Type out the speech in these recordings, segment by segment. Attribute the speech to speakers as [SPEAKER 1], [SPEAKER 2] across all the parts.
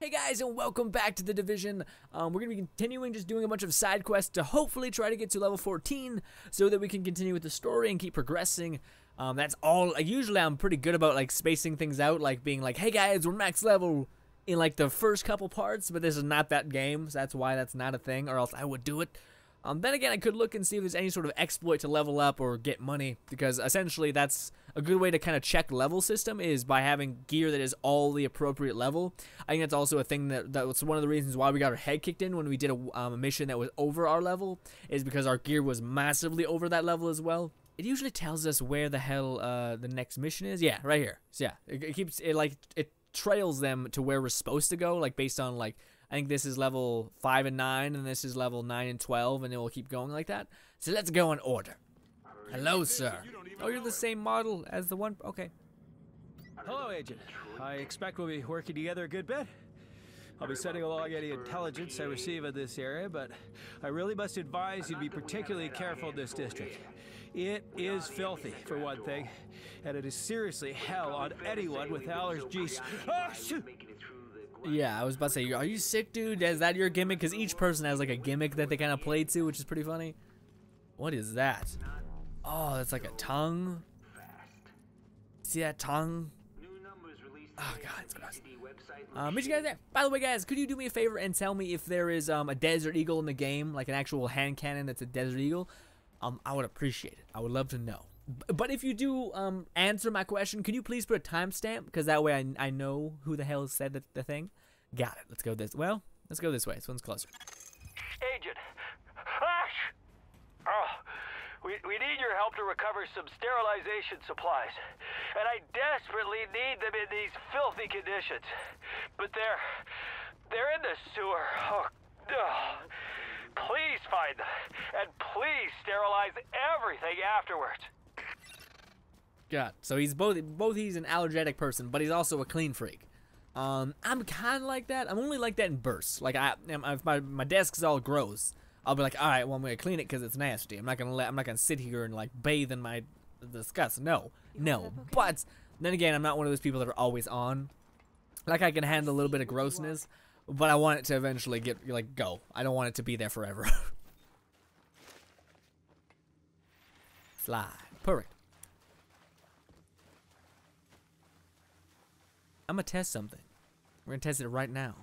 [SPEAKER 1] Hey guys, and welcome back to the Division. Um, we're going to be continuing just doing a bunch of side quests to hopefully try to get to level 14 so that we can continue with the story and keep progressing. Um, that's all. Like, usually I'm pretty good about like spacing things out, like being like, hey guys, we're max level in like the first couple parts, but this is not that game, so that's why that's not a thing, or else I would do it. Um, then again, I could look and see if there's any sort of exploit to level up or get money, because essentially that's a good way to kind of check level system is by having gear that is all the appropriate level. I think that's also a thing that that's one of the reasons why we got our head kicked in when we did a, um, a mission that was over our level, is because our gear was massively over that level as well. It usually tells us where the hell uh, the next mission is. Yeah, right here. So yeah, it, it keeps it like it trails them to where we're supposed to go, like based on like I think this is level 5 and 9, and this is level 9 and 12, and it will keep going like that. So let's go in order. Hello, sir. Oh, you're the same model as the one... Okay.
[SPEAKER 2] Hello, Agent. I expect we'll be working together a good bit. I'll be sending along any intelligence I receive in this area, but I really must advise you to be particularly careful in this district. It is filthy, for one thing, and it is seriously hell on anyone with allergies. Ah, shoot!
[SPEAKER 1] Yeah, I was about to say, are you sick, dude? Is that your gimmick? Because each person has like a gimmick that they kind of play to, which is pretty funny. What is that? Oh, that's like a tongue. See that tongue? Oh god, it's gross. Uh, meet you guys there. By the way, guys, could you do me a favor and tell me if there is um, a Desert Eagle in the game, like an actual hand cannon that's a Desert Eagle? Um, I would appreciate it. I would love to know. But if you do um, answer my question, can you please put a timestamp? Because that way I, I know who the hell said the, the thing. Got it. Let's go this. Well, let's go this way. This one's closer.
[SPEAKER 2] Agent. Ash! Oh, we, we need your help to recover some sterilization supplies. And I desperately need them in these filthy conditions. But they're... they're in the sewer. Oh, oh. Please find them. And please sterilize everything afterwards.
[SPEAKER 1] God. So he's both both he's an allergic person, but he's also a clean freak. Um, I'm kind of like that. I'm only like that in bursts. Like I, if my my desk's all gross, I'll be like, all right, well I'm gonna clean it because it's nasty. I'm not gonna let I'm not gonna sit here and like bathe in my disgust. No, no. But then again, I'm not one of those people that are always on. Like I can handle a little bit of grossness, but I want it to eventually get like go. I don't want it to be there forever. Slide. Perfect. I'm gonna test something. We're gonna test it right now.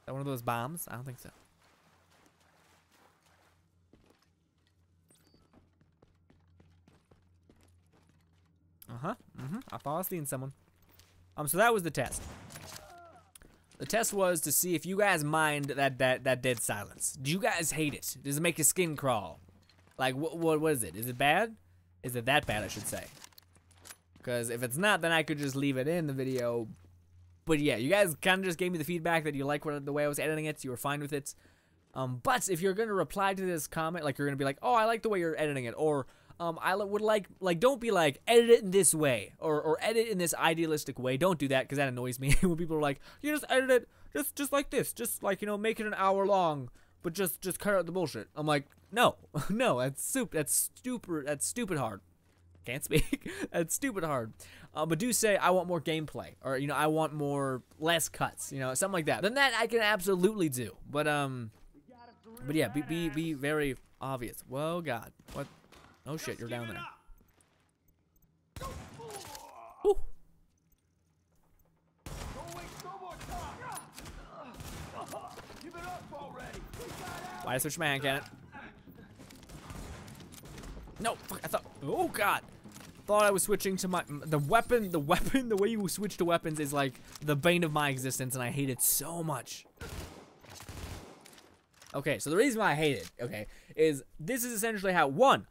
[SPEAKER 1] Is that one of those bombs? I don't think so. Uh-huh. Mm-hmm. I thought I seen someone. Um, so that was the test. The test was to see if you guys mind that that that dead silence. Do you guys hate it? Does it make your skin crawl? Like what what what is it? Is it bad? Is it that bad I should say? Because if it's not, then I could just leave it in the video. But yeah, you guys kind of just gave me the feedback that you like what, the way I was editing it. So you were fine with it. Um, but if you're going to reply to this comment, like you're going to be like, oh, I like the way you're editing it. Or um, I would like, like, don't be like, edit it in this way. Or, or edit in this idealistic way. Don't do that because that annoys me. when people are like, you just edit it just, just like this. Just like, you know, make it an hour long. But just, just cut out the bullshit. I'm like, no, no, that's soup. That's stupid. That's stupid hard can't speak. That's stupid hard. Uh, but do say I want more gameplay, or you know, I want more less cuts, you know, something like that. Then that I can absolutely do. But um, but yeah, be be be very obvious. Whoa, God, what? Oh shit, you're down there. Ooh. Why switch my hand cannon? No, fuck, I thought, oh god thought I was switching to my, the weapon, the weapon, the way you switch to weapons is like the bane of my existence and I hate it so much. Okay, so the reason why I hate it, okay, is this is essentially how, one,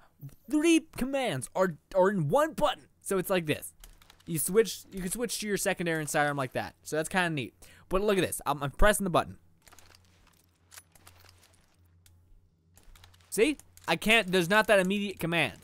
[SPEAKER 1] three commands are, are in one button. So it's like this. You switch, you can switch to your secondary and sidearm like that. So that's kind of neat. But look at this, I'm, I'm pressing the button. See? I can't, there's not that immediate command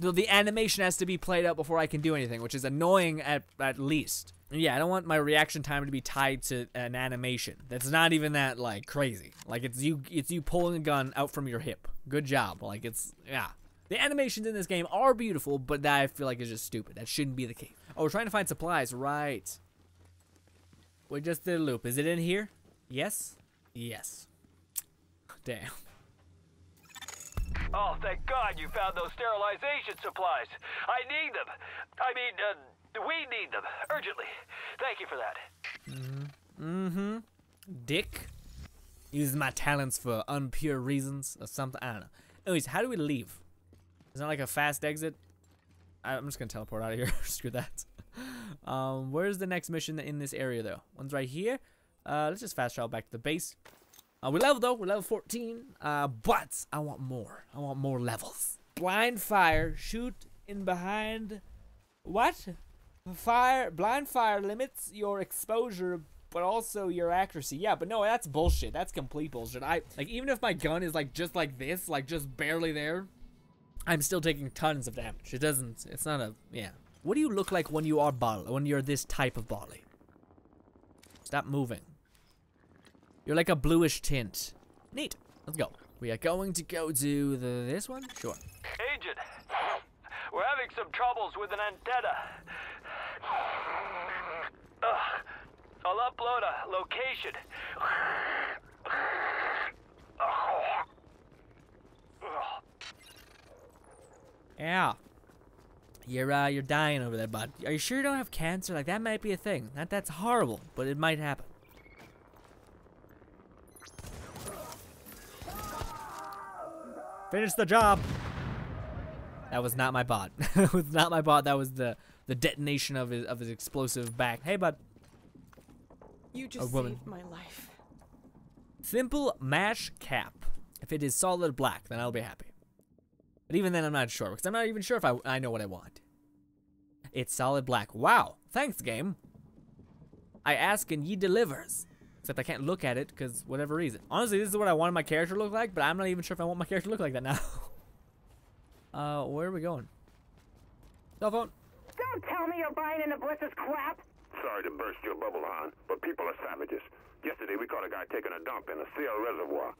[SPEAKER 1] the, the animation has to be played out before I can do anything, which is annoying at, at least. Yeah, I don't want my reaction time to be tied to an animation. That's not even that like crazy. Like it's you it's you pulling a gun out from your hip. Good job. Like it's yeah. The animations in this game are beautiful, but that I feel like is just stupid. That shouldn't be the case. Oh, we're trying to find supplies, right. We just did a loop. Is it in here? Yes? Yes. Damn.
[SPEAKER 2] Oh, thank God you found those sterilization supplies. I need them. I mean, uh, we need them urgently. Thank you for that.
[SPEAKER 1] Mm-hmm. Dick. Uses my talents for unpure reasons or something. I don't know. Anyways, how do we leave? Is that like a fast exit? I'm just gonna teleport out of here. Screw that. Um, where's the next mission in this area though? One's right here. Uh, let's just fast travel back to the base. Uh, we level though. We're level 14. Uh, but I want more. I want more levels. Blind fire. Shoot in behind. What? Fire. Blind fire limits your exposure, but also your accuracy. Yeah, but no, that's bullshit. That's complete bullshit. I like even if my gun is like just like this, like just barely there, I'm still taking tons of damage. It doesn't. It's not a. Yeah. What do you look like when you are ball? When you're this type of Bali? Stop moving. You're like a bluish tint. Neat. Let's go. We are going to go to the this one. Sure.
[SPEAKER 2] Agent, we're having some troubles with an antenna. Ugh. I'll upload a location.
[SPEAKER 1] Yeah. You're uh, you're dying over there, bud. Are you sure you don't have cancer? Like that might be a thing. That that's horrible, but it might happen. Finish the job. That was not my bot. that was not my bot. That was the the detonation of his of his explosive back. Hey, bud.
[SPEAKER 3] You just
[SPEAKER 1] woman.
[SPEAKER 3] saved my life.
[SPEAKER 1] Simple mash cap. If it is solid black, then I'll be happy. But even then, I'm not sure because I'm not even sure if I I know what I want. It's solid black. Wow. Thanks, game. I ask and ye delivers. Except I can't look at it because whatever reason. Honestly, this is what I wanted my character to look like, but I'm not even sure if I want my character to look like that now. uh, where are we going? Cell phone.
[SPEAKER 4] Don't tell me you're buying into Bliss's crap.
[SPEAKER 5] Sorry to burst your bubble, Han, but people are savages. Yesterday we caught a guy taking a dump in a Seal reservoir.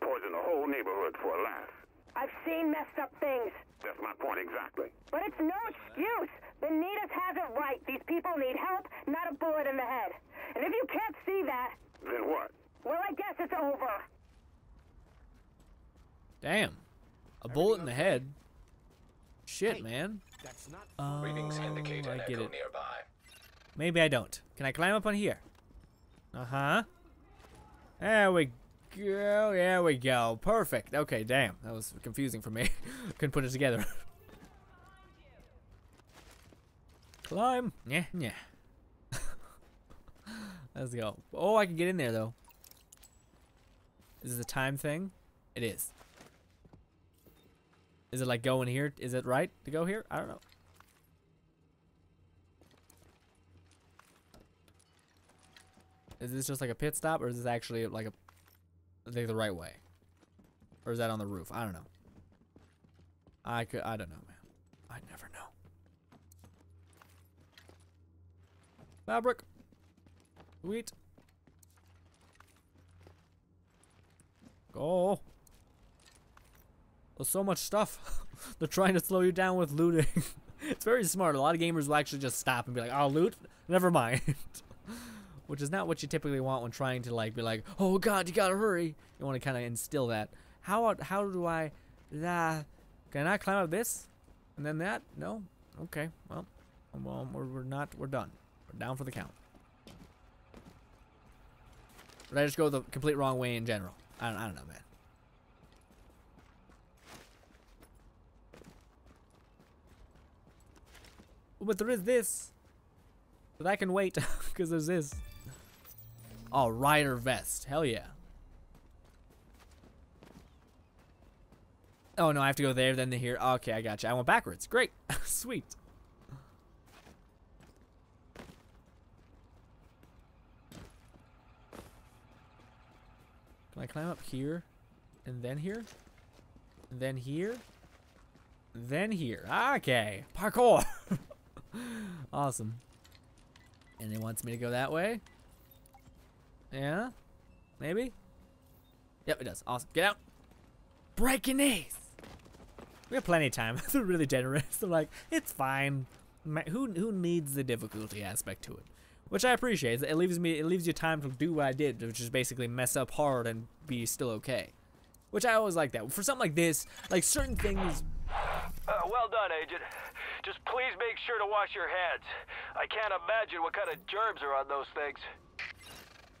[SPEAKER 5] Poisoned the whole neighborhood for a laugh.
[SPEAKER 4] I've seen messed up things,
[SPEAKER 5] That's my point exactly.
[SPEAKER 4] but it's no excuse. Benitez has it right. These people need help, not a bullet in the head. And if you can't see that,
[SPEAKER 5] Then what?
[SPEAKER 4] well, I guess it's over.
[SPEAKER 1] Damn. A bullet in the head. Shit, man.
[SPEAKER 6] That's not
[SPEAKER 1] Oh,
[SPEAKER 7] Readings indicate
[SPEAKER 1] I get it.
[SPEAKER 7] nearby.
[SPEAKER 1] Maybe I don't. Can I climb up on here? Uh-huh. There we go. There we go. Perfect. Okay, damn. That was confusing for me. Couldn't put it together. Climb. Yeah, yeah. Let's go. Oh, I can get in there, though. Is this a time thing? It is. Is it like going here? Is it right to go here? I don't know. Is this just like a pit stop, or is this actually like a like the right way, or is that on the roof? I don't know. I could. I don't know, man. I never know. Fabric. Sweet. Go. There's so much stuff. They're trying to slow you down with looting. it's very smart. A lot of gamers will actually just stop and be like, "I'll loot. Never mind." which is not what you typically want when trying to like be like, oh god, you gotta hurry. You want to kind of instill that. How how do I? Uh, can I climb up this, and then that? No. Okay. Well, well, we're, we're not. We're done. We're down for the count. Did I just go the complete wrong way in general? I don't, I don't know, man. But there is this. But I can wait because there's this. Oh, rider vest. Hell yeah. Oh no, I have to go there, then to here. Okay, I got you. I went backwards. Great. Sweet. Can I climb up here? And then here? And then here? Then here. Okay. Parkour. awesome. And it wants me to go that way? Yeah? Maybe? Yep, it does. Awesome. Get out. Breaking knees. We have plenty of time. They're really generous. They're like, it's fine. Who who needs the difficulty aspect to it? which I appreciate. It leaves me, it leaves you time to do what I did, which is basically mess up hard and be still okay. Which I always like that. For something like this, like certain things.
[SPEAKER 2] Uh, well done, Agent. Just please make sure to wash your hands. I can't imagine what kind of germs are on those things.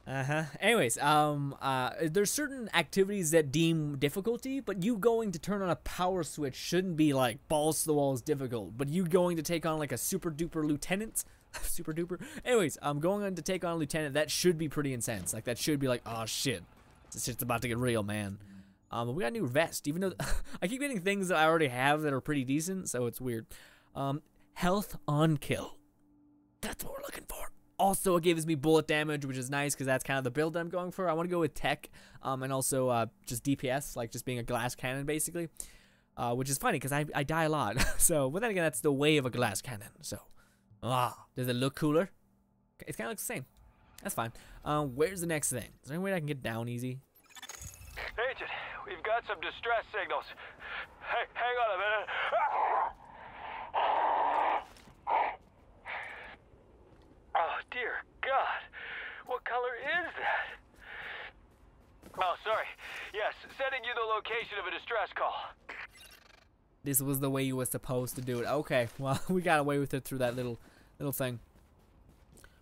[SPEAKER 1] Uh huh. Anyways, um, uh, there's certain activities that deem difficulty, but you going to turn on a power switch shouldn't be like balls to the walls difficult. But you going to take on like a super duper lieutenant, super duper. Anyways, I'm um, going on to take on a lieutenant. That should be pretty intense. Like that should be like, oh shit, this shit's about to get real, man. Um, we got a new vest, even though I keep getting things that I already have that are pretty decent, so it's weird. Um, health on kill. That's what we're looking for. Also, it gives me bullet damage, which is nice because that's kind of the build I'm going for. I want to go with tech, um, and also uh, just DPS, like just being a glass cannon, basically. Uh, which is funny because I, I die a lot. so, but then again, that's the way of a glass cannon. So, ah, does it look cooler? It kind of looks the same. That's fine. Um, where's the next thing? Is there any way I can get down easy?
[SPEAKER 2] Agent, we've got some distress signals. Hey, hang on a minute. Oh, dear God. What color is that? Oh, sorry. Yes, sending you the location of a distress call.
[SPEAKER 1] This was the way you were supposed to do it. Okay, well, we got away with it through that little little thing.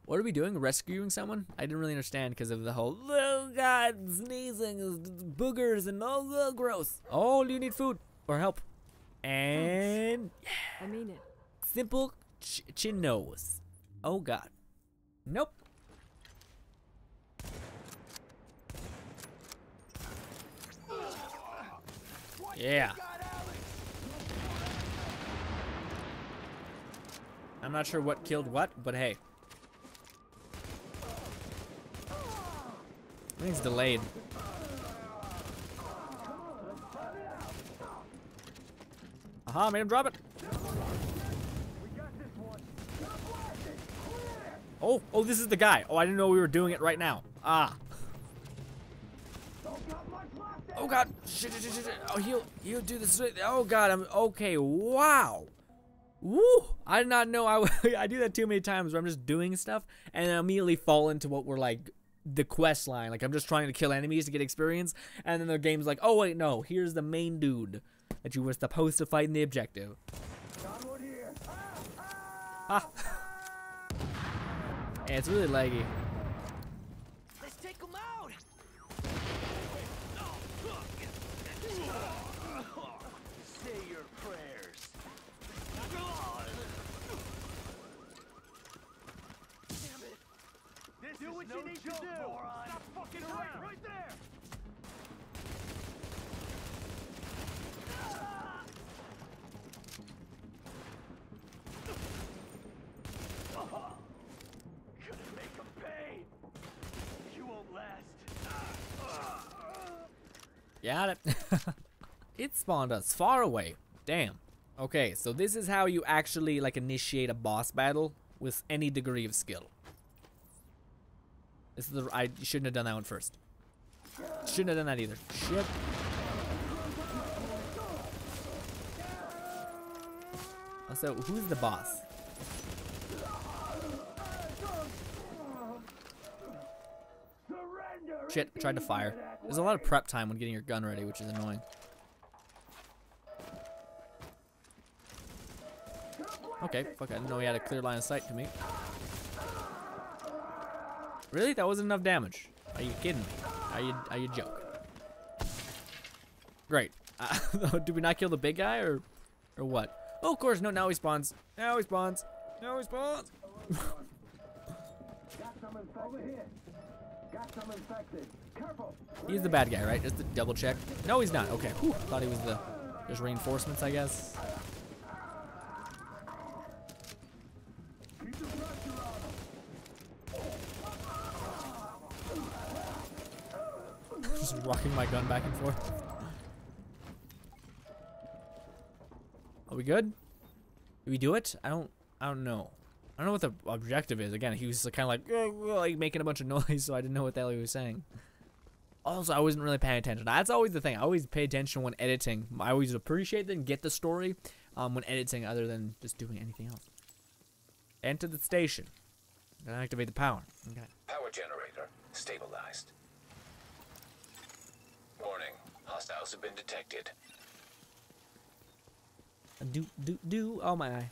[SPEAKER 1] What are we doing? Rescuing someone? I didn't really understand because of the whole, oh god, sneezing, boogers, and all oh, gross. Oh, you need food or help. And,
[SPEAKER 3] yeah. I mean it.
[SPEAKER 1] Simple ch chinos. Oh god. Nope. Yeah. I'm not sure what killed what, but hey. I delayed. Aha, made him drop it. Oh, oh, this is the guy. Oh, I didn't know we were doing it right now. Ah. Oh god. Shit, shit, shit, shit. Oh, he'll he'll do this. Oh god. I'm okay. Wow. Woo! I did not know I I do that too many times where I'm just doing stuff and then immediately fall into what we're like the quest line. Like I'm just trying to kill enemies to get experience, and then the game's like, oh wait, no, here's the main dude that you were supposed to fight in the objective. Ah. yeah, it's really laggy.
[SPEAKER 2] Let's take him out. Say your prayers. Damn it. This do what no you need joke, to do. Moron. Stop fucking around. Right there.
[SPEAKER 1] Got it. it spawned us far away. Damn. Okay, so this is how you actually like initiate a boss battle with any degree of skill. This is the I shouldn't have done that one first. Shouldn't have done that either. Shit. Also, who's the boss? Shit, tried to fire. There's a lot of prep time when getting your gun ready, which is annoying. Okay, fuck, I didn't know he had a clear line of sight to me. Really? That wasn't enough damage. Are you kidding me? Are you, are you joking? Great. Uh, we not kill the big guy or, or what? Oh, of course, no, now he spawns. Now he spawns. Now he spawns. He's the bad guy, right? Just to double check. No, he's not. Okay. Whew. Thought he was the just reinforcements, I guess. just rocking my gun back and forth. Are we good? Did we do it? I don't. I don't know. I don't know what the objective is. Again, he was kind of like, like making a bunch of noise, so I didn't know what the hell he was saying. Also, I wasn't really paying attention. That's always the thing. I always pay attention when editing. I always appreciate it and get the story um, when editing, other than just doing anything else. Enter the station. Activate the power. Okay.
[SPEAKER 6] Power generator stabilized. Hostiles have been detected.
[SPEAKER 1] Do do do. Oh my eye.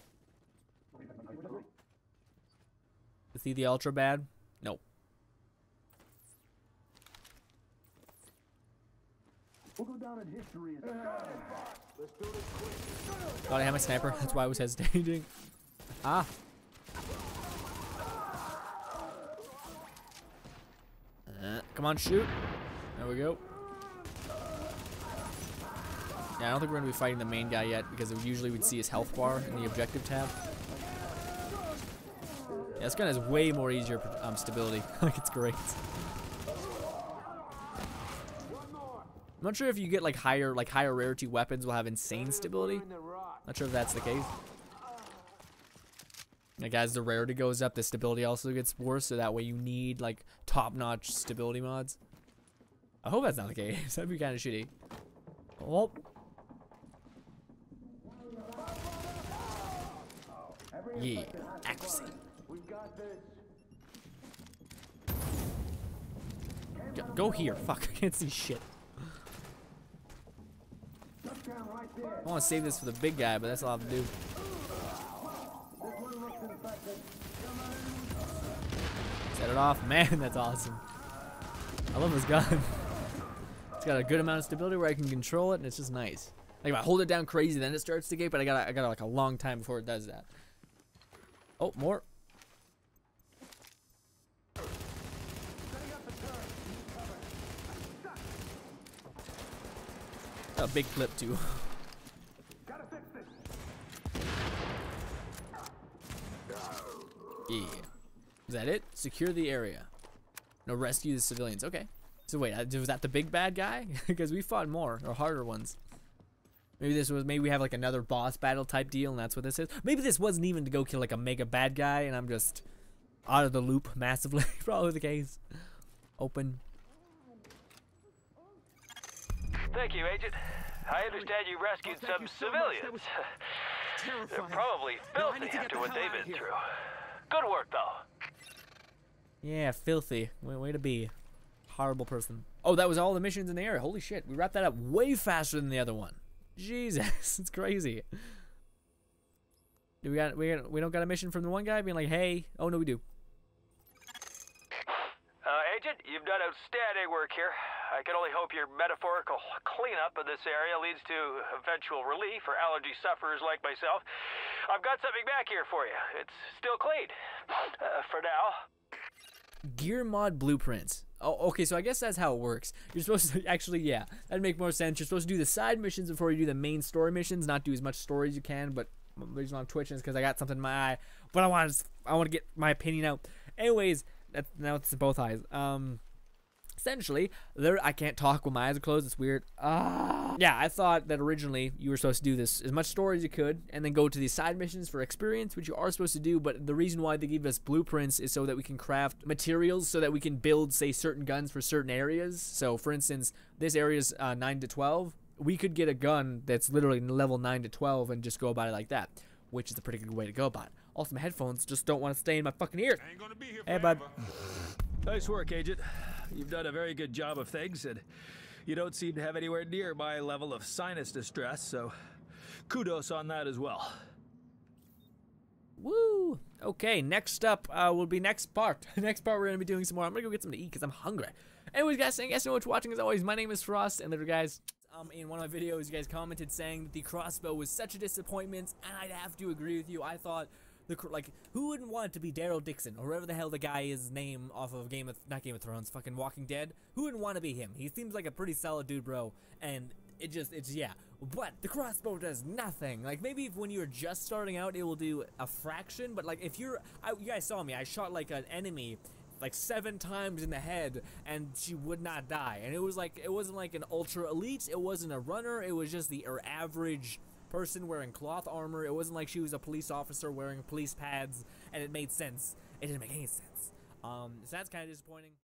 [SPEAKER 1] Is he the ultra bad? Nope. Thought I had my sniper. That's why I was hesitating. Ah. Uh, come on, shoot. There we go. Yeah, I don't think we're gonna be fighting the main guy yet because usually we'd see his health bar in the objective tab. Yeah, this gun has way more easier um, stability. like it's great. I'm not sure if you get like higher like higher rarity weapons will have insane stability. Not sure if that's the case. Like as the rarity goes up, the stability also gets worse, so that way you need like top-notch stability mods. I hope that's not the case. That'd be kind of shitty. Oh. Yeah, accuracy. Go, go here. Fuck, I can't see shit. I want to save this for the big guy, but that's all I have to do. Set it off. Man, that's awesome. I love this gun. it's got a good amount of stability where I can control it, and it's just nice. Like if I hold it down crazy, then it starts to gate, but I got I got like a long time before it does that. Oh, more. A big clip too. yeah. Is that it? Secure the area. No, rescue the civilians. Okay. So wait, uh, was that the big bad guy? because we fought more or harder ones. Maybe this was maybe we have like another boss battle type deal, and that's what this is. Maybe this wasn't even to go kill like a mega bad guy, and I'm just out of the loop massively. Probably the case. Open.
[SPEAKER 2] Thank you, Agent. I understand you rescued
[SPEAKER 3] Oh,
[SPEAKER 2] some
[SPEAKER 3] you so
[SPEAKER 2] civilians. They're probably
[SPEAKER 3] No, I need
[SPEAKER 2] filthy
[SPEAKER 3] to get
[SPEAKER 2] after
[SPEAKER 3] the
[SPEAKER 2] what
[SPEAKER 3] hell
[SPEAKER 2] they've been
[SPEAKER 3] here.
[SPEAKER 2] through. Good work, though.
[SPEAKER 1] Yeah, filthy. Way, way to be. Horrible person. Oh, that was all the missions in the area. Holy shit. We wrapped that up way faster than the other one. Jesus, it's crazy. Do we got we we don't got a mission from the one guy being like, "Hey, oh no, we do."
[SPEAKER 2] Uh, Agent, you've done outstanding work here. I can only hope your metaphorical cleanup of this area leads to eventual relief for allergy sufferers like myself. I've got something back here for you. It's still clean. Uh, for now.
[SPEAKER 1] Gear mod blueprints. Oh, okay, so I guess that's how it works. You're supposed to actually, yeah, that'd make more sense. You're supposed to do the side missions before you do the main story missions. Not do as much story as you can, but the reason I'm twitching is because I got something in my eye. But I want to, I want to get my opinion out. Anyways, that, now it's both eyes. Um, essentially, there I can't talk when my eyes are closed. It's weird. Ah. Yeah, I thought that originally you were supposed to do this as much story as you could, and then go to these side missions for experience, which you are supposed to do. But the reason why they give us blueprints is so that we can craft materials, so that we can build, say, certain guns for certain areas. So, for instance, this area is uh, nine to twelve. We could get a gun that's literally level nine to twelve and just go about it like that, which is a pretty good way to go about it. Also, my headphones just don't want to stay in my fucking ears. Hey, bud.
[SPEAKER 7] Nice work, Agent. You've done a very good job of things, and you don't seem to have anywhere near my level of sinus distress, so kudos on that as well.
[SPEAKER 1] Woo! Okay, next up uh, will be next part. next part, we're gonna be doing some more. I'm gonna go get something to eat because I'm hungry. Anyways, guys, thank you guys so much for watching. As always, my name is Frost, and later, guys. Um, in one of my videos, you guys commented saying that the crossbow was such a disappointment, and I'd have to agree with you. I thought the like who wouldn't want to be Daryl Dixon or whatever the hell the guy is name off of Game of not Game of Thrones, fucking Walking Dead. Who wouldn't want to be him? He seems like a pretty solid dude, bro, and it just it's yeah. But the crossbow does nothing. Like maybe when you're just starting out it will do a fraction but like if you're I, you guys saw me. I shot like an enemy like seven times in the head and she would not die. And it was like it wasn't like an ultra elite. It wasn't a runner. It was just the er, average person wearing cloth armor. It wasn't like she was a police officer wearing police pads and it made sense. It didn't make any sense. Um so that's kind of disappointing